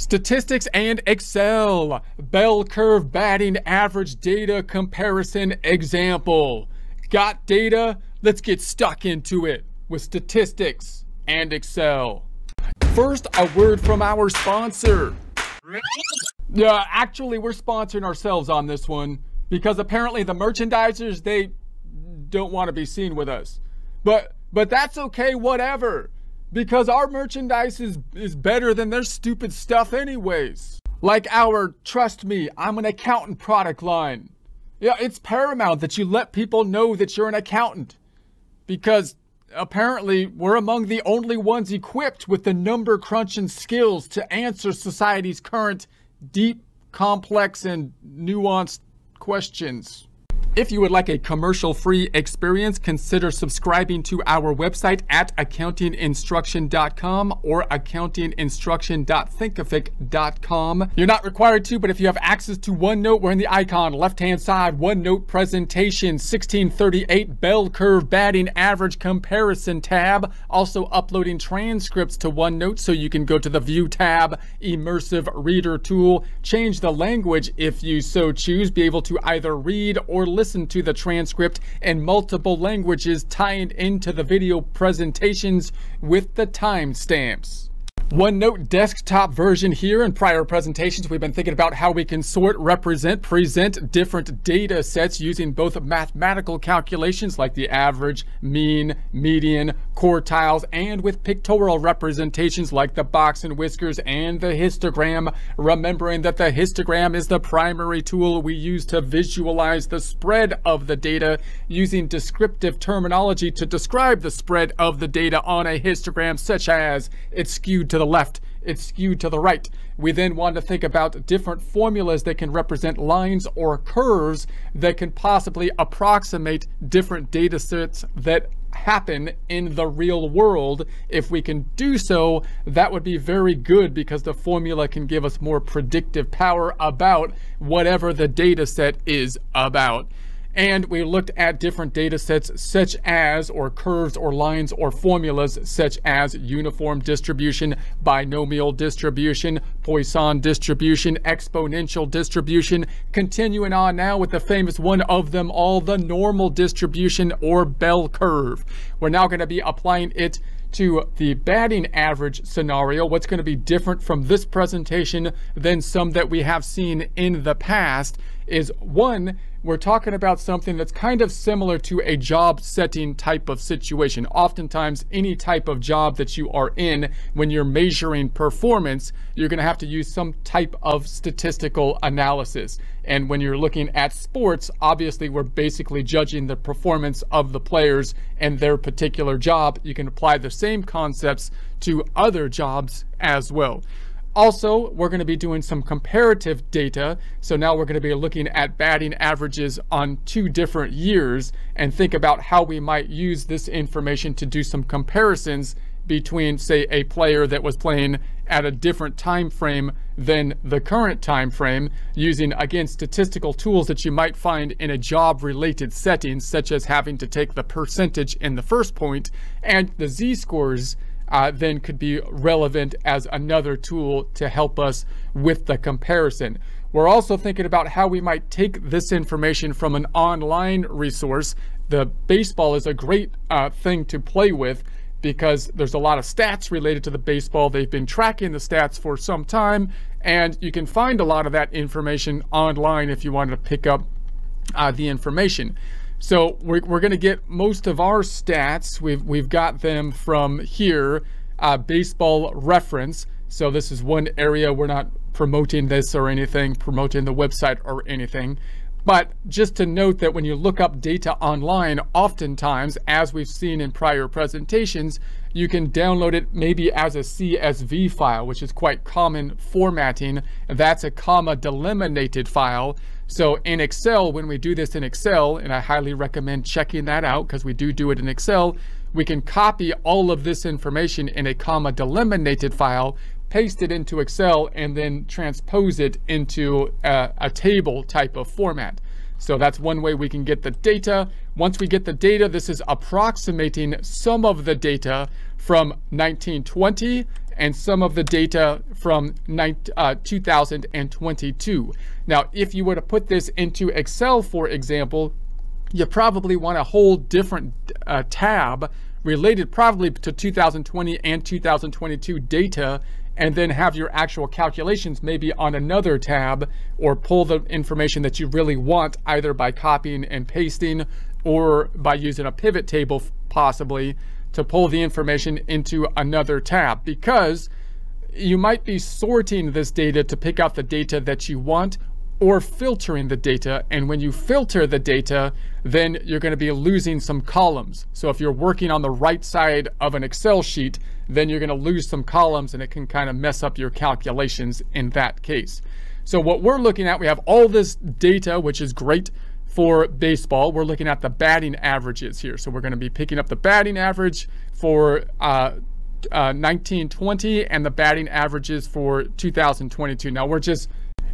Statistics and Excel. Bell curve batting average data comparison example. Got data? Let's get stuck into it with statistics and Excel. First, a word from our sponsor. Yeah, actually, we're sponsoring ourselves on this one because apparently the merchandisers, they don't want to be seen with us. But but that's okay, whatever because our merchandise is, is better than their stupid stuff anyways. Like our Trust Me, I'm an accountant product line. Yeah, it's paramount that you let people know that you're an accountant. Because apparently we're among the only ones equipped with the number crunching skills to answer society's current deep, complex, and nuanced questions. If you would like a commercial-free experience, consider subscribing to our website at accountinginstruction.com or accountinginstruction.thinkific.com. You're not required to, but if you have access to OneNote, we're in the icon, left-hand side, OneNote Presentation, 1638 Bell Curve Batting Average Comparison tab. Also uploading transcripts to OneNote so you can go to the View tab, Immersive Reader tool, change the language if you so choose, be able to either read or listen listen to the transcript in multiple languages tying into the video presentations with the timestamps. OneNote desktop version here. In prior presentations, we've been thinking about how we can sort, represent, present different data sets using both mathematical calculations like the average, mean, median, quartiles, and with pictorial representations like the box and whiskers and the histogram, remembering that the histogram is the primary tool we use to visualize the spread of the data using descriptive terminology to describe the spread of the data on a histogram such as it's skewed to the left, it's skewed to the right. We then want to think about different formulas that can represent lines or curves that can possibly approximate different data sets that happen in the real world. If we can do so, that would be very good because the formula can give us more predictive power about whatever the data set is about. And we looked at different data sets such as, or curves or lines or formulas such as uniform distribution, binomial distribution, Poisson distribution, exponential distribution, continuing on now with the famous one of them all, the normal distribution or bell curve. We're now going to be applying it to the batting average scenario, what's going to be different from this presentation than some that we have seen in the past is one, we're talking about something that's kind of similar to a job setting type of situation. Oftentimes, any type of job that you are in, when you're measuring performance, you're going to have to use some type of statistical analysis. And when you're looking at sports, obviously, we're basically judging the performance of the players and their particular job. You can apply the same concepts to other jobs as well. Also, we're going to be doing some comparative data. So now we're going to be looking at batting averages on two different years and think about how we might use this information to do some comparisons between, say, a player that was playing at a different time frame than the current time frame using, again, statistical tools that you might find in a job-related setting, such as having to take the percentage in the first point and the z-scores uh, then could be relevant as another tool to help us with the comparison. We're also thinking about how we might take this information from an online resource. The baseball is a great uh, thing to play with because there's a lot of stats related to the baseball. They've been tracking the stats for some time, and you can find a lot of that information online if you wanted to pick up uh, the information. So we're, we're going to get most of our stats. We've, we've got them from here, uh, baseball reference. So this is one area we're not promoting this or anything, promoting the website or anything. But just to note that when you look up data online, oftentimes, as we've seen in prior presentations, you can download it maybe as a CSV file, which is quite common formatting. That's a comma delimited file. So in Excel, when we do this in Excel, and I highly recommend checking that out because we do do it in Excel, we can copy all of this information in a comma delimited file, paste it into Excel, and then transpose it into a, a table type of format. So that's one way we can get the data. Once we get the data, this is approximating some of the data from 1920 and some of the data from uh, 2022. Now, if you were to put this into Excel, for example, you probably want a whole different uh, tab related probably to 2020 and 2022 data and then have your actual calculations maybe on another tab or pull the information that you really want either by copying and pasting or by using a pivot table possibly to pull the information into another tab because you might be sorting this data to pick out the data that you want or filtering the data. And when you filter the data, then you're going to be losing some columns. So if you're working on the right side of an Excel sheet, then you're going to lose some columns and it can kind of mess up your calculations in that case. So what we're looking at, we have all this data, which is great for baseball. We're looking at the batting averages here. So we're going to be picking up the batting average for uh, uh, 1920 and the batting averages for 2022. Now we're just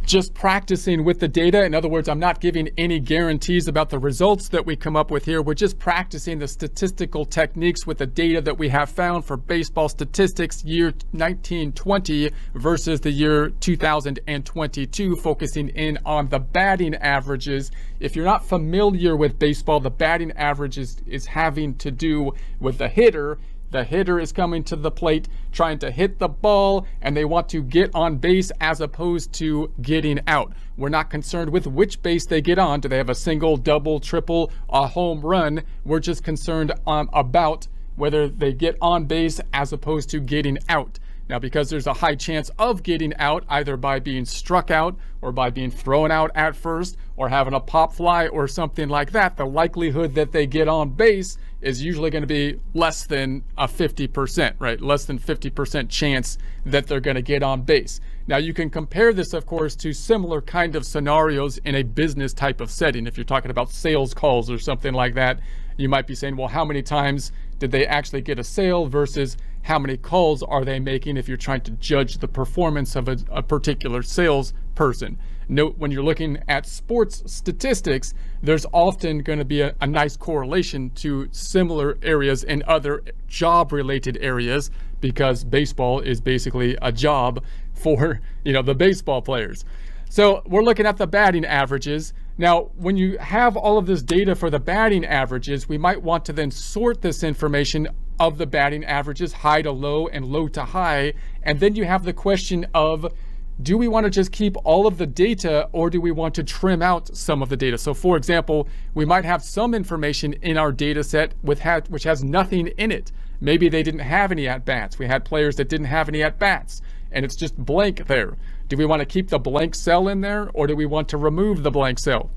just practicing with the data. In other words, I'm not giving any guarantees about the results that we come up with here. We're just practicing the statistical techniques with the data that we have found for baseball statistics year 1920 versus the year 2022, focusing in on the batting averages. If you're not familiar with baseball, the batting average is, is having to do with the hitter the hitter is coming to the plate trying to hit the ball and they want to get on base as opposed to getting out. We're not concerned with which base they get on. Do they have a single, double, triple, a home run? We're just concerned um, about whether they get on base as opposed to getting out. Now, because there's a high chance of getting out either by being struck out or by being thrown out at first or having a pop fly or something like that, the likelihood that they get on base is usually going to be less than a 50%, right? Less than 50% chance that they're going to get on base. Now, you can compare this, of course, to similar kind of scenarios in a business type of setting. If you're talking about sales calls or something like that, you might be saying, well, how many times did they actually get a sale versus how many calls are they making if you're trying to judge the performance of a, a particular sales person. Note when you're looking at sports statistics, there's often going to be a, a nice correlation to similar areas in other job related areas because baseball is basically a job for, you know, the baseball players. So we're looking at the batting averages. Now, when you have all of this data for the batting averages, we might want to then sort this information of the batting averages, high to low and low to high. And then you have the question of, do we want to just keep all of the data or do we want to trim out some of the data? So for example, we might have some information in our data set with which has nothing in it. Maybe they didn't have any at-bats. We had players that didn't have any at-bats and it's just blank there. Do we want to keep the blank cell in there or do we want to remove the blank cell?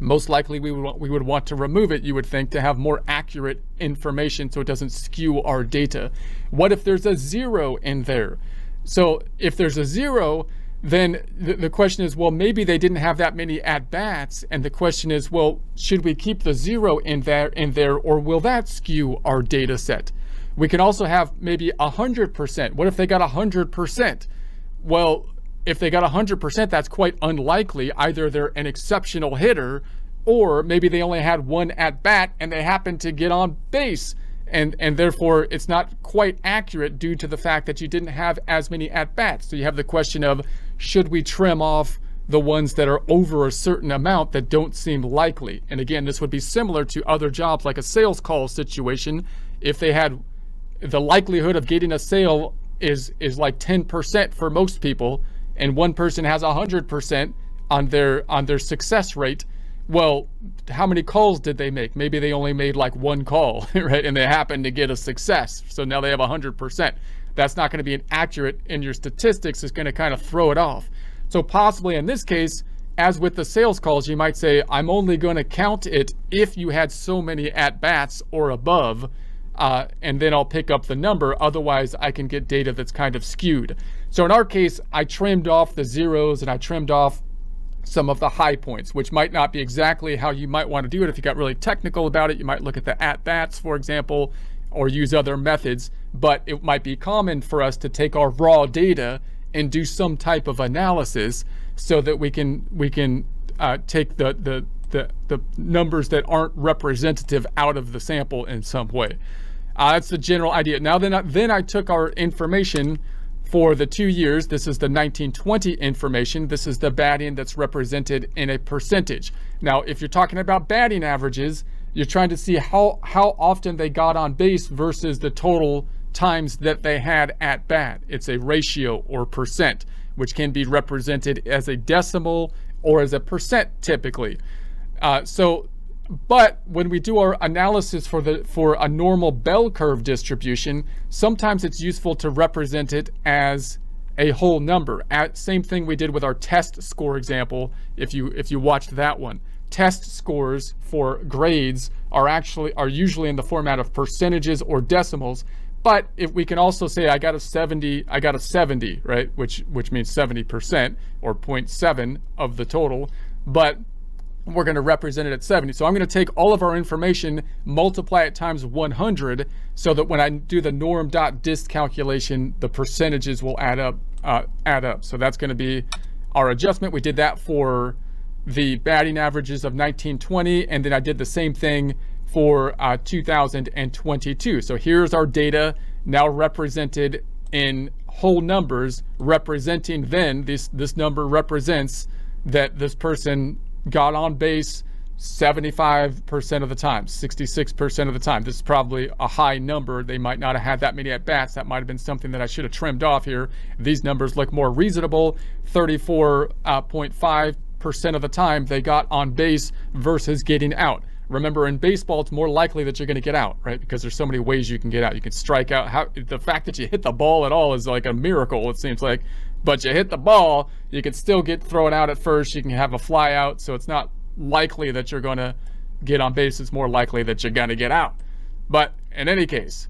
most likely we would, we would want to remove it, you would think, to have more accurate information so it doesn't skew our data. What if there's a zero in there? So if there's a zero, then the, the question is, well, maybe they didn't have that many at-bats. And the question is, well, should we keep the zero in there, in there or will that skew our data set? We can also have maybe a 100%. What if they got a 100%? Well, if they got a 100%, that's quite unlikely. Either they're an exceptional hitter or maybe they only had one at bat and they happened to get on base. And, and therefore, it's not quite accurate due to the fact that you didn't have as many at bats. So you have the question of should we trim off the ones that are over a certain amount that don't seem likely? And again, this would be similar to other jobs like a sales call situation. If they had the likelihood of getting a sale is is like 10% for most people and one person has 100% on their on their success rate well how many calls did they make? Maybe they only made like one call right? And they happened to get a success. So now they have 100% that's not going to be an accurate in your statistics it's going to kind of throw it off. So possibly in this case as with the sales calls you might say i'm only going to count it if you had so many at bats or above uh, and then I'll pick up the number. Otherwise, I can get data that's kind of skewed. So in our case, I trimmed off the zeros and I trimmed off some of the high points, which might not be exactly how you might want to do it. If you got really technical about it, you might look at the at-bats, for example, or use other methods. But it might be common for us to take our raw data and do some type of analysis so that we can we can uh, take the, the the the numbers that aren't representative out of the sample in some way. Uh, that's the general idea. Now then, I, then I took our information For the two years, this is the 1920 information. This is the batting that's represented in a percentage. Now, if you're talking about batting averages, you're trying to see how, how often they got on base versus the total times that they had at bat. It's a ratio or percent, which can be represented as a decimal or as a percent typically. Uh, so, but when we do our analysis for the for a normal bell curve distribution, sometimes it's useful to represent it as a whole number. At, same thing we did with our test score example. If you if you watched that one, test scores for grades are actually are usually in the format of percentages or decimals. But if we can also say I got a 70, I got a 70, right? Which which means 70% or 0.7 of the total. But we're going to represent it at 70. So I'm going to take all of our information, multiply it times 100, so that when I do the norm dot dist calculation, the percentages will add up. Uh, add up. So that's going to be our adjustment. We did that for the batting averages of 1920, and then I did the same thing for uh, 2022. So here's our data now represented in whole numbers, representing then this this number represents that this person got on base 75% of the time, 66% of the time. This is probably a high number. They might not have had that many at bats. That might have been something that I should have trimmed off here. These numbers look more reasonable. 34.5% of the time they got on base versus getting out. Remember, in baseball, it's more likely that you're going to get out, right? Because there's so many ways you can get out. You can strike out. How the fact that you hit the ball at all is like a miracle. It seems like but you hit the ball, you can still get thrown out at first. You can have a fly out, so it's not likely that you're going to get on base. It's more likely that you're going to get out. But in any case,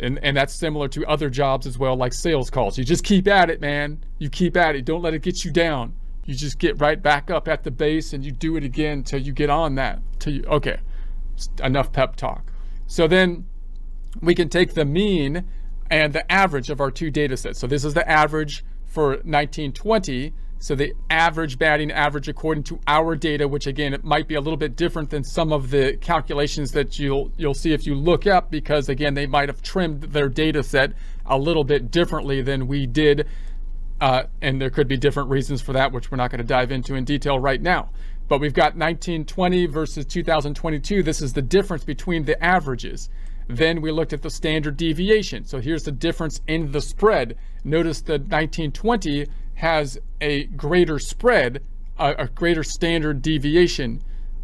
and, and that's similar to other jobs as well, like sales calls. You just keep at it, man. You keep at it. Don't let it get you down. You just get right back up at the base and you do it again until you get on that. Till you okay, enough pep talk. So then we can take the mean and the average of our two data sets. So this is the average for 1920. So the average batting average according to our data, which again, it might be a little bit different than some of the calculations that you'll you'll see if you look up because again, they might have trimmed their data set a little bit differently than we did. Uh, and there could be different reasons for that, which we're not going to dive into in detail right now. But we've got 1920 versus 2022. This is the difference between the averages. Then we looked at the standard deviation. So here's the difference in the spread. Notice the 1920 has a greater spread, a, a greater standard deviation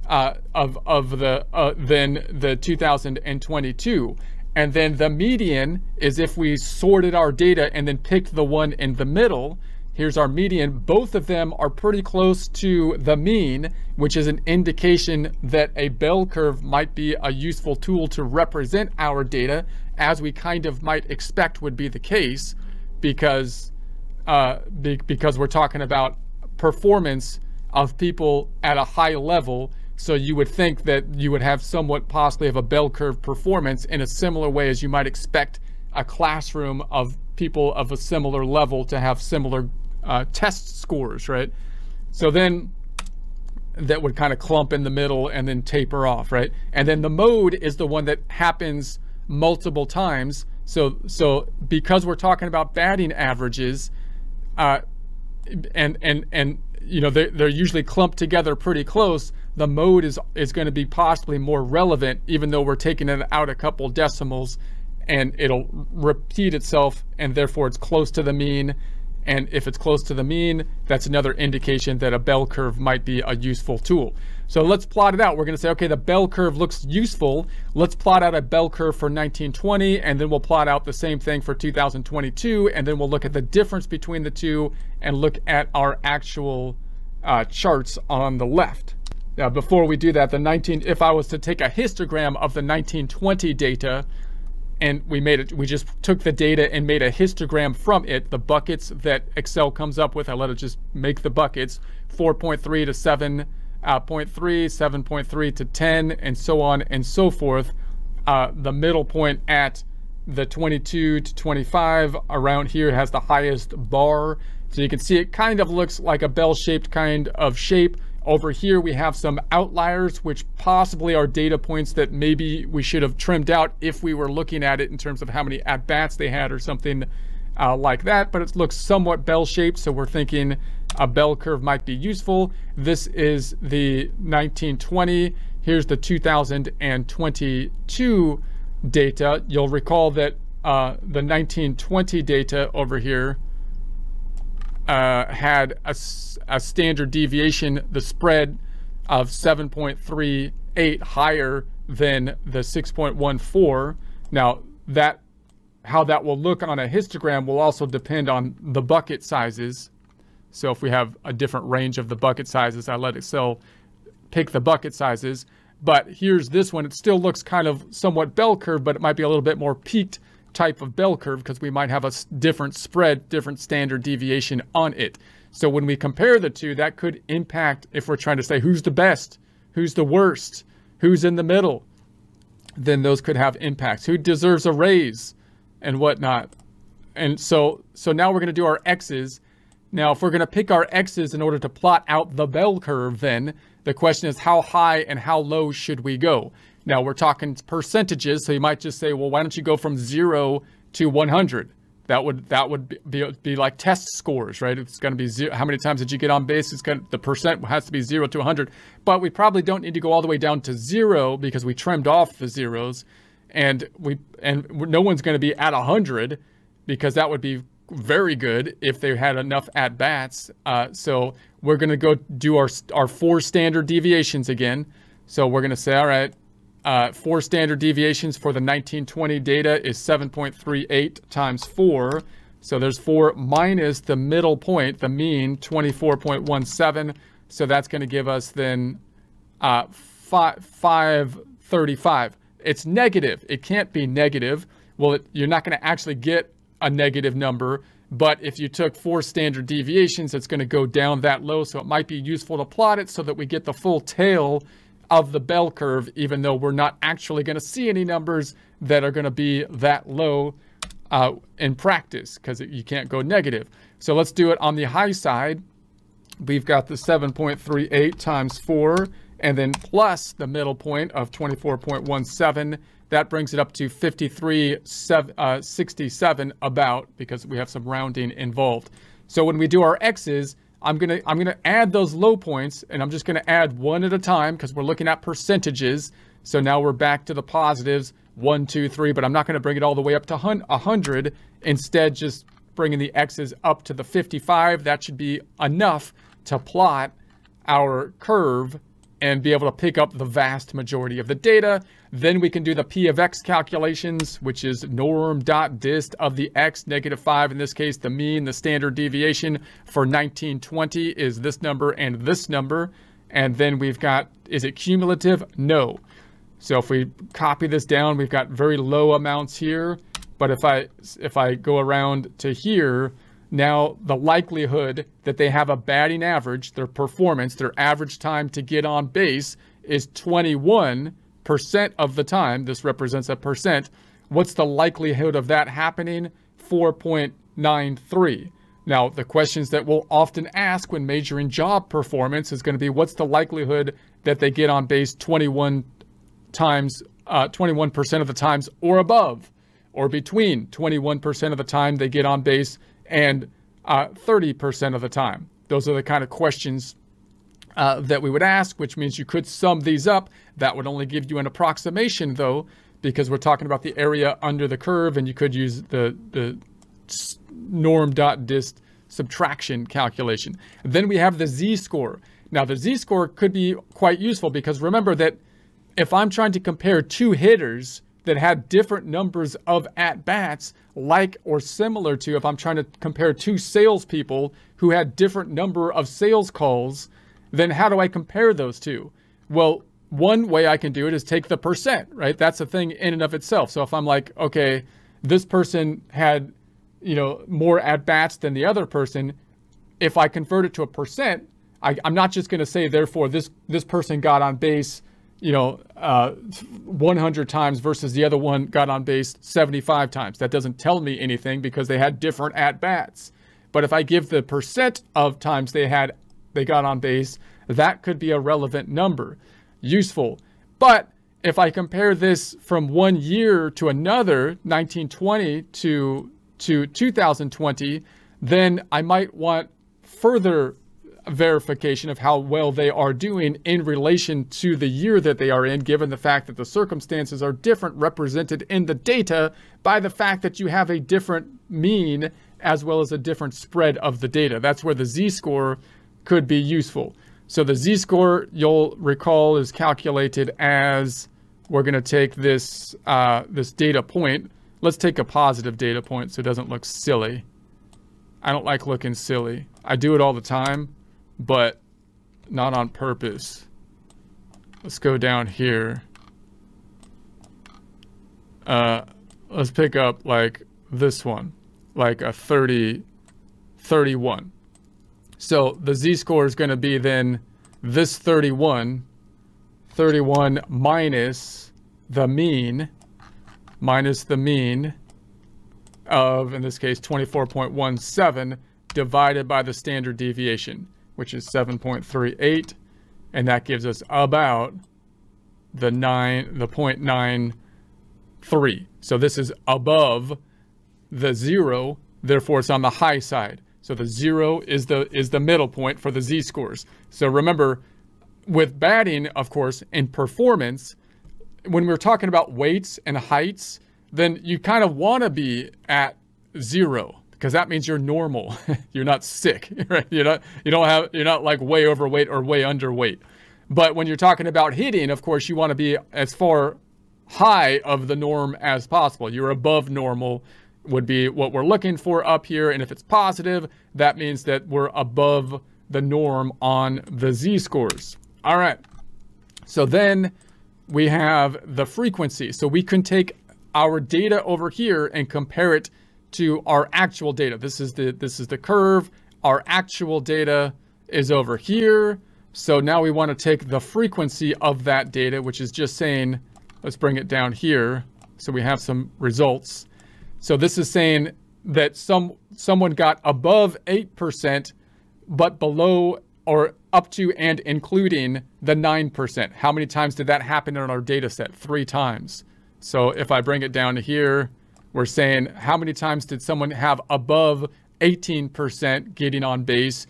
uh, of, of the uh, than the 2022. And then the median is if we sorted our data and then picked the one in the middle, Here's our median. Both of them are pretty close to the mean, which is an indication that a bell curve might be a useful tool to represent our data, as we kind of might expect would be the case, because uh, be, because we're talking about performance of people at a high level. So you would think that you would have somewhat possibly of a bell curve performance in a similar way as you might expect a classroom of people of a similar level to have similar uh, test scores, right? So then that would kind of clump in the middle and then taper off, right? And then the mode is the one that happens multiple times. So so because we're talking about batting averages, uh, and and and you know they're, they're usually clumped together pretty close. The mode is is going to be possibly more relevant, even though we're taking it out a couple decimals, and it'll repeat itself, and therefore it's close to the mean and if it's close to the mean, that's another indication that a bell curve might be a useful tool. So let's plot it out. We're going to say, okay, the bell curve looks useful. Let's plot out a bell curve for 1920, and then we'll plot out the same thing for 2022, and then we'll look at the difference between the two and look at our actual uh, charts on the left. Now, before we do that, the 19, if I was to take a histogram of the 1920 data, and we made it we just took the data and made a histogram from it. The buckets that excel comes up with i let it just make the buckets 4.3 to 7.3 uh, 7.3 to 10 and so on and so forth. Uh, the middle point at the 22 to 25 around here has the highest bar. So you can see it kind of looks like a bell-shaped kind of shape over here, we have some outliers, which possibly are data points that maybe we should have trimmed out if we were looking at it in terms of how many at-bats they had or something uh, like that, but it looks somewhat bell-shaped, so we're thinking a bell curve might be useful. This is the 1920. Here's the 2022 data. You'll recall that uh, the 1920 data over here uh, had a, a standard deviation, the spread of 7.38 higher than the 6.14. Now that how that will look on a histogram will also depend on the bucket sizes. So if we have a different range of the bucket sizes, I let Excel pick the bucket sizes. But here's this one. It still looks kind of somewhat bell curve, but it might be a little bit more peaked type of bell curve because we might have a different spread, different standard deviation on it. So when we compare the two, that could impact if we're trying to say who's the best, who's the worst, who's in the middle, then those could have impacts. Who deserves a raise and whatnot. And so, so now we're going to do our X's. Now, if we're going to pick our X's in order to plot out the bell curve, then the question is how high and how low should we go? Now, we're talking percentages, so you might just say, well, why don't you go from 0 to 100? That would that would be, be, like test scores, right? It's going to be zero. How many times did you get on base? It's going to, the percent has to be 0 to 100. But we probably don't need to go all the way down to 0 because we trimmed off the zeros and we and no one's going to be at 100 because that would be very good if they had enough at bats. Uh, so we're going to go do our our four standard deviations again. So we're going to say, all right, uh, four standard deviations for the 1920 data is 7.38 times four. So there's four minus the middle point, the mean 24.17. So that's going to give us then uh, five, 535 it's negative. It can't be negative. Well, it, you're not going to actually get a negative number, but if you took four standard deviations, it's going to go down that low. So it might be useful to plot it so that we get the full tail of the bell curve, even though we're not actually going to see any numbers that are going to be that low uh, in practice because you can't go negative. So let's do it on the high side. We've got the 7.38 times 4 and then plus the middle point of 24.17. That brings it up to 53.67 uh, about because we have some rounding involved. So when we do our x's, I'm gonna I'm gonna add those low points, and I'm just gonna add one at a time because we're looking at percentages. So now we're back to the positives, one, two, three, but I'm not gonna bring it all the way up to 100. Instead, just bringing the x's up to the 55. That should be enough to plot our curve and be able to pick up the vast majority of the data. Then we can do the P of X calculations, which is norm dot dist of the X, negative five. In this case, the mean, the standard deviation for 1920 is this number and this number. And then we've got, is it cumulative? No. So if we copy this down, we've got very low amounts here. But if I, if I go around to here, now, the likelihood that they have a batting average, their performance, their average time to get on base is 21% of the time. This represents a percent. What's the likelihood of that happening? 4.93. Now, the questions that we'll often ask when measuring job performance is going to be what's the likelihood that they get on base 21 times, uh, 21% of the times or above, or between 21% of the time they get on base and uh, 30% of the time. Those are the kind of questions uh, that we would ask, which means you could sum these up. That would only give you an approximation, though, because we're talking about the area under the curve, and you could use the, the norm dot dist subtraction calculation. Then we have the z-score. Now, the z-score could be quite useful because remember that if I'm trying to compare two hitters, that had different numbers of at bats, like or similar to if I'm trying to compare two salespeople who had different number of sales calls, then how do I compare those two? Well, one way I can do it is take the percent, right? That's a thing in and of itself. So if I'm like, okay, this person had, you know, more at bats than the other person, if I convert it to a percent, I, am not just going to say, therefore, this this person got on base you know, uh, 100 times versus the other one got on base 75 times. That doesn't tell me anything because they had different at bats. But if I give the percent of times they had they got on base, that could be a relevant number, useful. But if I compare this from one year to another, 1920 to to 2020, then I might want further verification of how well they are doing in relation to the year that they are in, given the fact that the circumstances are different, represented in the data by the fact that you have a different mean as well as a different spread of the data. That's where the z-score could be useful. So the z-score, you'll recall, is calculated as we're going to take this uh, this data point. Let's take a positive data point so it doesn't look silly. I don't like looking silly. I do it all the time, but not on purpose. Let's go down here. Uh, let's pick up like this one, like a 30, 31. So the z-score is going to be then this 31, 31 minus the mean, minus the mean of, in this case, 24.17 divided by the standard deviation, which is 7.38. And that gives us about the 9, the 0.93. So this is above the zero, therefore it's on the high side. So the zero is the is the middle point for the z-scores. So remember, with batting, of course, in performance, when we're talking about weights and heights, then you kind of want to be at zero because that means you're normal. you're not sick, right? You're not you don't have you're not like way overweight or way underweight. But when you're talking about hitting, of course, you want to be as far high of the norm as possible. You're above normal would be what we're looking for up here. And if it's positive, that means that we're above the norm on the z-scores. All right. So then we have the frequency. So we can take our data over here and compare it to our actual data. This is the this is the curve. Our actual data is over here. So now we want to take the frequency of that data, which is just saying, let's bring it down here. So we have some results. So this is saying that some someone got above 8%, but below or up to and including the 9%. How many times did that happen in our data set? Three times. So if I bring it down to here, we're saying how many times did someone have above 18% getting on base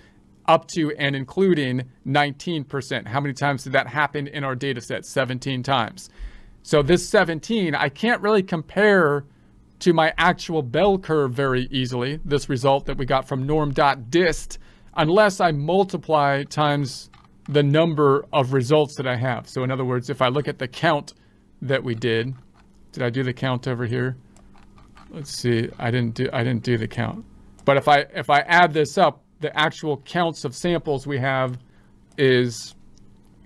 up to and including 19%? How many times did that happen in our data set? 17 times. So this 17, I can't really compare to my actual bell curve very easily, this result that we got from norm.dist, unless I multiply times the number of results that I have. So in other words, if I look at the count that we did, did I do the count over here? Let's see, I didn't do I didn't do the count. But if I if I add this up, the actual counts of samples we have is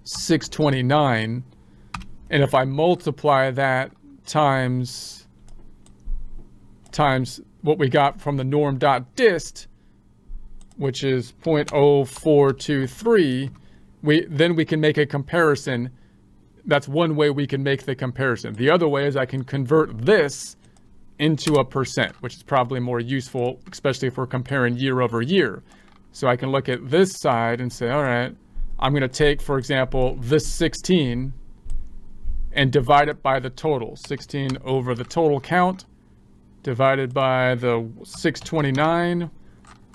629. And if I multiply that times times what we got from the norm.dist, which is 0.0423, we, then we can make a comparison. That's one way we can make the comparison. The other way is I can convert this into a percent, which is probably more useful, especially if we're comparing year over year. So I can look at this side and say, all right, I'm going to take, for example, this 16 and divide it by the total. 16 over the total count divided by the 629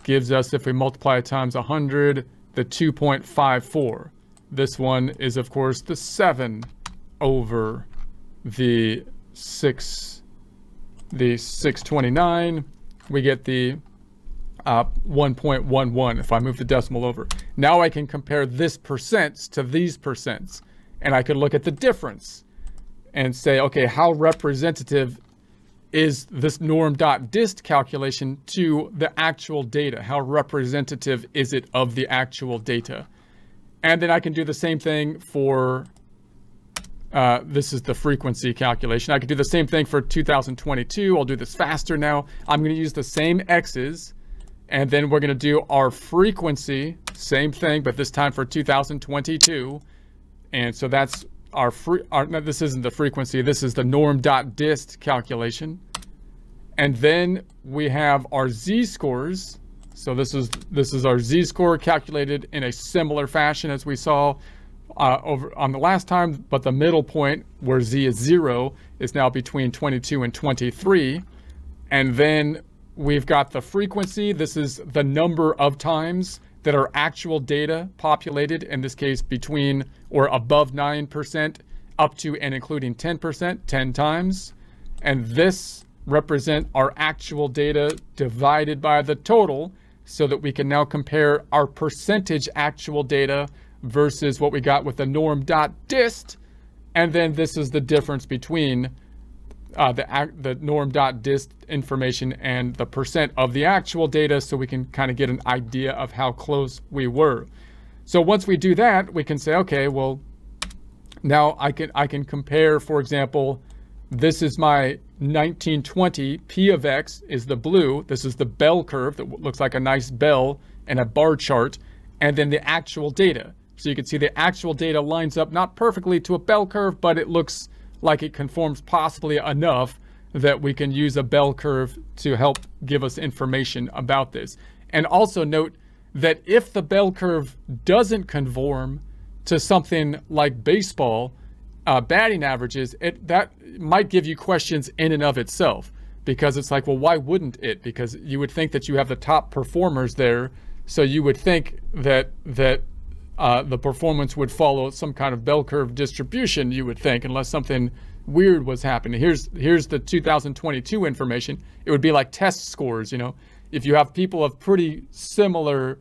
gives us, if we multiply it times 100, the 2.54. This one is, of course, the 7 over the 6, the 629. We get the uh, 1.11 if I move the decimal over. Now I can compare this percents to these percents. And I could look at the difference and say, okay, how representative is this norm.dist calculation to the actual data. How representative is it of the actual data? And then I can do the same thing for, uh, this is the frequency calculation. I could do the same thing for 2022. I'll do this faster now. I'm going to use the same x's, and then we're going to do our frequency, same thing, but this time for 2022. And so that's our free, our, no, this isn't the frequency, this is the norm.dist calculation. And then we have our z-scores. So this is this is our z-score calculated in a similar fashion as we saw uh, over on the last time, but the middle point where z is zero is now between 22 and 23. And then we've got the frequency. This is the number of times that are actual data populated, in this case, between or above 9% up to and including 10%, 10 times. And this represent our actual data divided by the total so that we can now compare our percentage actual data versus what we got with the norm.dist. And then this is the difference between uh, the, the norm.dist information and the percent of the actual data so we can kind of get an idea of how close we were. So once we do that, we can say, okay, well, now I can, I can compare, for example, this is my 1920. P of X is the blue. This is the bell curve that looks like a nice bell and a bar chart. And then the actual data. So you can see the actual data lines up not perfectly to a bell curve, but it looks like it conforms possibly enough that we can use a bell curve to help give us information about this. And also note that if the bell curve doesn't conform to something like baseball, uh, batting averages, it that might give you questions in and of itself because it's like, well, why wouldn't it? Because you would think that you have the top performers there, so you would think that that uh, the performance would follow some kind of bell curve distribution. You would think, unless something weird was happening. Here's here's the 2022 information. It would be like test scores. You know, if you have people of pretty similar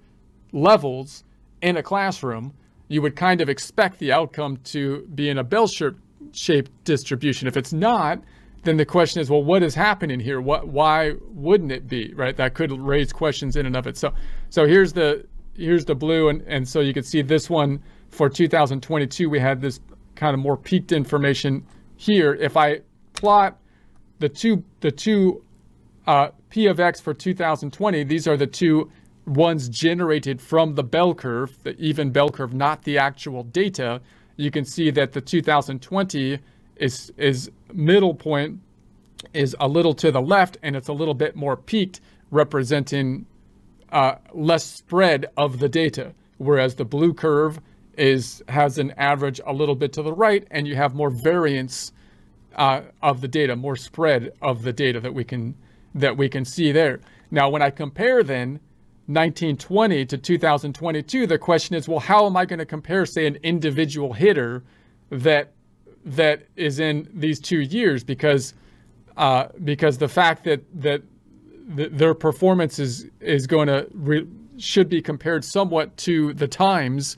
levels in a classroom you would kind of expect the outcome to be in a bell-shaped distribution. If it's not, then the question is, well, what is happening here? What, why wouldn't it be, right? That could raise questions in and of itself. So here's the here's the blue, and, and so you can see this one for 2022, we had this kind of more peaked information here. If I plot the two the two uh, P of X for 2020, these are the two ones generated from the bell curve, the even bell curve, not the actual data, you can see that the 2020 is, is middle point is a little to the left and it's a little bit more peaked, representing uh, less spread of the data. Whereas the blue curve is has an average a little bit to the right and you have more variance uh, of the data, more spread of the data that we can that we can see there. Now, when I compare then 1920 to 2022, the question is, well, how am I going to compare, say, an individual hitter that that is in these two years? Because uh, because the fact that that th- their performance is is going to should be compared somewhat to the times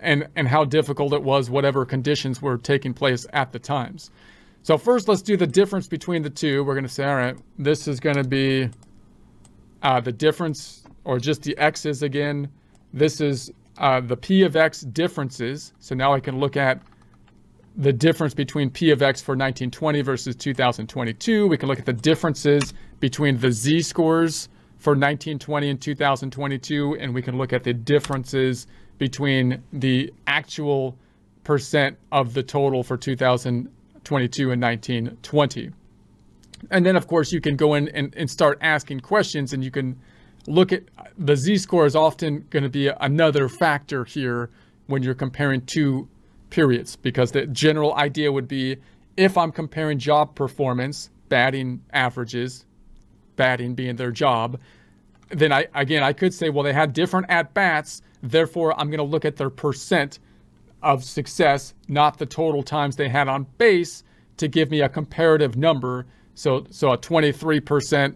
and and how difficult it was, whatever conditions were taking place at the times. So first, let's do the difference between the two. We're going to say, all right, this is going to be uh, the difference or just the x's again. This is uh, the p of x differences. So now I can look at the difference between p of x for 1920 versus 2022. We can look at the differences between the z-scores for 1920 and 2022, and we can look at the differences between the actual percent of the total for 2022 and 1920. And then, of course, you can go in and, and start asking questions, and you can look at the z-score is often going to be another factor here when you're comparing two periods because the general idea would be if I'm comparing job performance, batting averages, batting being their job, then I again I could say well they had different at bats, therefore I'm going to look at their percent of success, not the total times they had on base to give me a comparative number. So so a 23%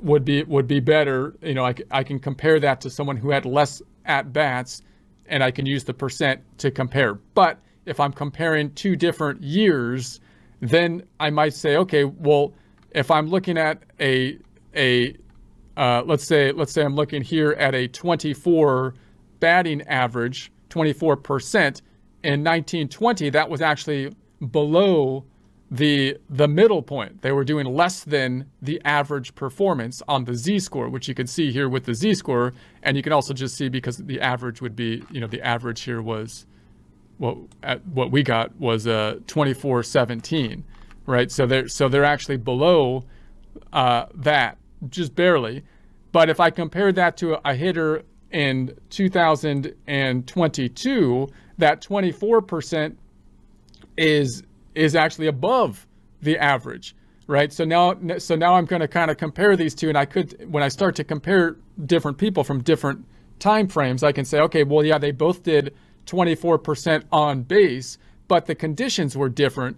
would be would be better. You know, I, I can compare that to someone who had less at bats, and I can use the percent to compare. But if I'm comparing two different years, then I might say, okay, well, if I'm looking at a a uh, let's say let's say I'm looking here at a 24 batting average, 24 percent in 1920, that was actually below the the middle point. They were doing less than the average performance on the z-score, which you can see here with the z-score, and you can also just see because the average would be, you know, the average here was what what we got was uh 2417, right? So they're so they're actually below uh, that just barely. But if I compare that to a hitter in 2022, that 24% is is actually above the average, right? So now, so now I'm going to kind of compare these two, and I could, when I start to compare different people from different time frames, I can say, okay, well, yeah, they both did 24% on base, but the conditions were different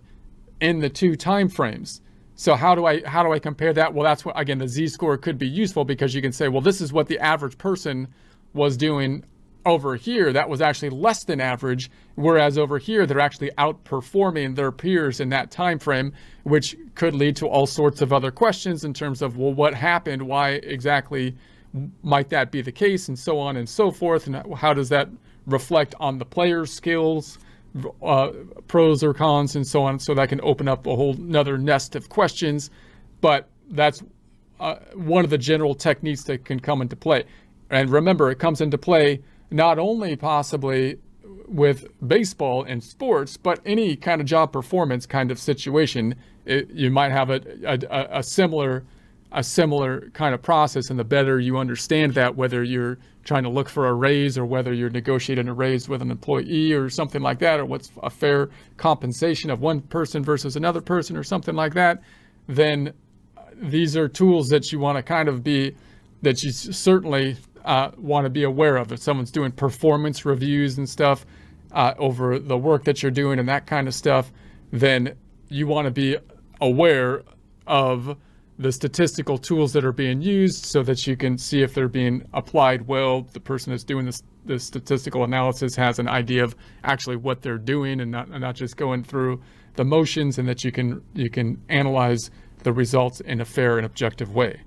in the two time frames. So how do I how do I compare that? Well, that's what again the z-score could be useful because you can say, well, this is what the average person was doing over here. That was actually less than average, whereas over here they're actually outperforming their peers in that time frame, which could lead to all sorts of other questions in terms of well, what happened? Why exactly might that be the case, and so on and so forth, and how does that reflect on the player's skills? uh, pros or cons and so on. So that can open up a whole another nest of questions. But that's uh, one of the general techniques that can come into play. And remember, it comes into play not only possibly with baseball and sports, but any kind of job performance kind of situation. It, you might have a, a, a similar a similar kind of process and the better you understand that whether you're trying to look for a raise or whether you're negotiating a raise with an employee or something like that or what's a fair compensation of one person versus another person or something like that then these are tools that you want to kind of be that you certainly uh, want to be aware of if someone's doing performance reviews and stuff uh, over the work that you're doing and that kind of stuff then you want to be aware of the statistical tools that are being used so that you can see if they're being applied well. The person that's doing this, the statistical analysis has an idea of actually what they're doing and not, and not just going through the motions and that you can, you can analyze the results in a fair and objective way.